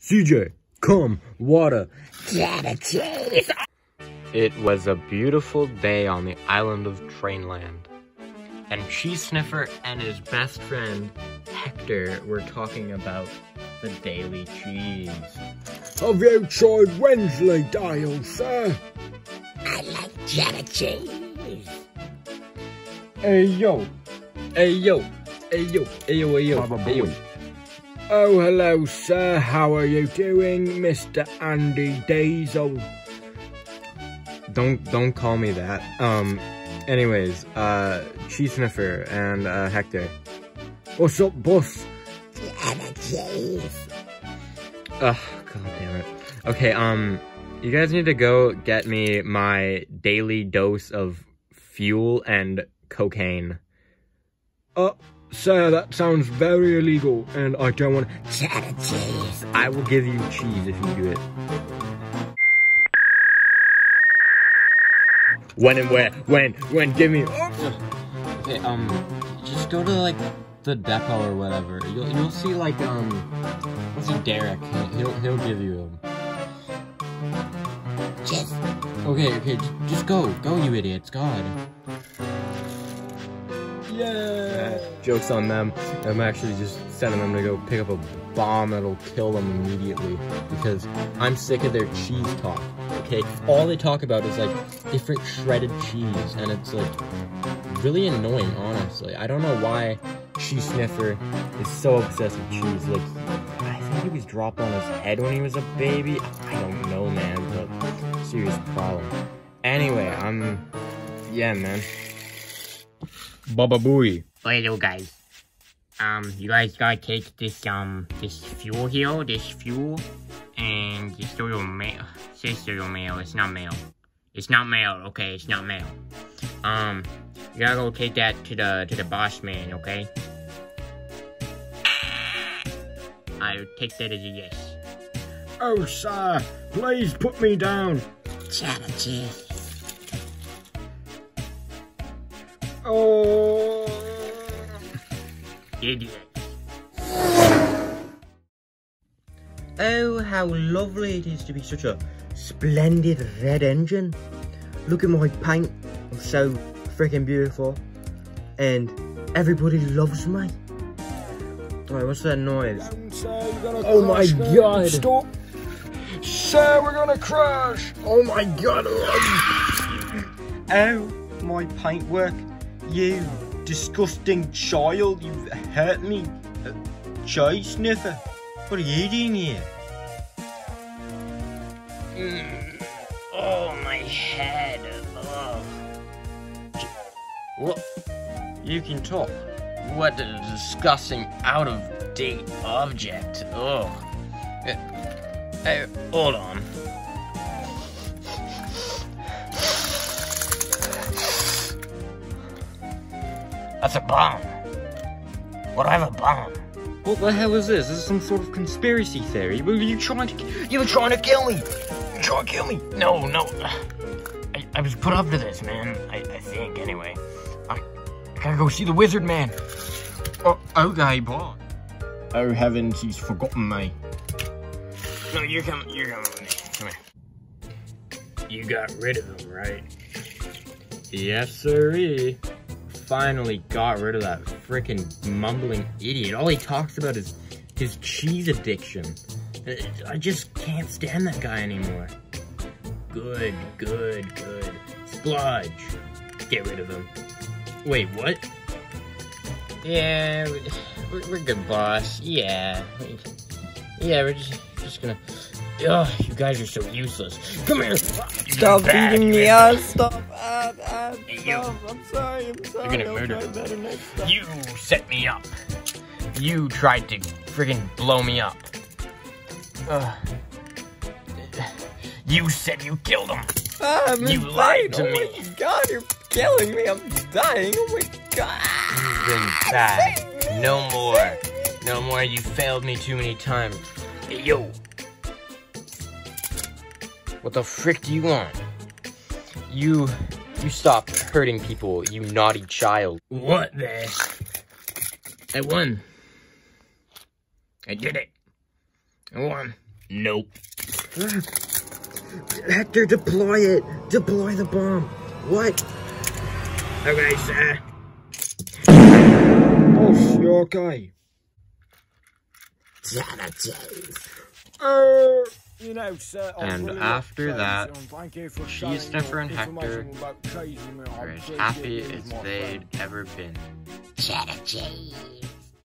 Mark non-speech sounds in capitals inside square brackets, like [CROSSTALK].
CJ, come, water. Cheddar cheese. It was a beautiful day on the island of Trainland. And Cheese Sniffer and his best friend, Hector, were talking about the daily cheese. Have you tried Wensleydale, sir? I like cheddar cheese. Hey, yo. Hey yo, hey yo, hey yo, hey yo, Baba hey yo. Oh, hello, sir. How are you doing, Mr. Andy Diesel? Don't don't call me that. Um, anyways, uh, Cheese Sniffer and uh, Hector. What's up, boss? Cheddar cheese. Ugh, god damn it. Okay, um, you guys need to go get me my daily dose of fuel and cocaine. Uh, sir, that sounds very illegal, and I don't want... Cheddar cheese. I will give you cheese if you do it. When and where? When? When? Give me. Okay, um, just go to like the depot or whatever. You'll you'll see like um, what's see Derek? He'll he'll give you them. Just Okay, okay, just, just go, go, you idiots, God. Yeah. Jokes on them. I'm actually just sending them to go pick up a bomb that'll kill them immediately because I'm sick of their cheese talk. Okay, all they talk about is like different shredded cheese, and it's like really annoying. Honestly, I don't know why Cheese Sniffer is so obsessed with cheese. Like, I think he was dropped on his head when he was a baby. I don't know, man, but serious problem. Anyway, I'm yeah, man. Baba Booey. Little guys. Um, you guys gotta take this, um, this fuel here, this fuel, and throw your mail. Says your mail, it's not mail. It's not mail, okay? It's not mail. Um, you gotta go take that to the, to the boss man, okay? I take that as a yes. Oh, sir, please put me down. cheese. Oh. You do. Oh, how lovely it is to be such a splendid red engine. Look at my paint. I'm so freaking beautiful. And everybody loves me. Wait, what's that noise? Sir, you're Oh my crash, man. God. Stop. Sir, we're gonna crash. Oh my god. [GASPS] Oh, my paintwork. You disgusting child. You've hurt me. Uh, cheese sniffer. What are you doing here? Mm. Oh, my head. Oh. What? You can talk. What a disgusting, out of date object. Ugh. Uh, Hey, hold on. That's a bomb. What, I have a bomb? What the hell is this? This is some sort of conspiracy theory. Were you trying to? You were trying to kill me. You trying to kill me? No, no. I, I was put up to this, man. I, I think, anyway. I, I gotta go see the wizard man. Oh, okay, boy. Oh heavens, he's forgotten me. No, you're coming. You're coming with me. Come here. You got rid of him, right? Yes, sirree. Finally got rid of that freaking mumbling idiot. All he talks about is his cheese addiction. Uh, I just can't stand that guy anymore. Good, good, good. Splodge. Get rid of him. Wait, what? Yeah, we're, we're good, boss. Yeah. Yeah, we're just, just gonna... Ugh, you guys are so useless. Come here! Stop bad, beating me you're up! Stop! Hey, you. stop! I'm sorry, I'm sorry. gonna I'll murder him. better next time. You set me up. You tried to friggin' blow me up. Ugh. You said you killed him. Ah, I'm You lied to oh me. my god, you're killing me! I'm dying! Oh my god! You've been bad. No more. No more. You failed me too many times. Yo. What the frick do you want? You, you stop hurting people, you naughty child. What the? I won. I did it. I won. Nope. [SIGHS] Hector, deploy it. Deploy the bomb. What? Okay, sir. Oh, you're okay? Jenna Jays. Uh, you know, sir. I And really after like that, cheese, and thank you for Cheese sharing Sniffer and Hector information about cheese with me. I are as happy as they'd ever been. Jenna Jays.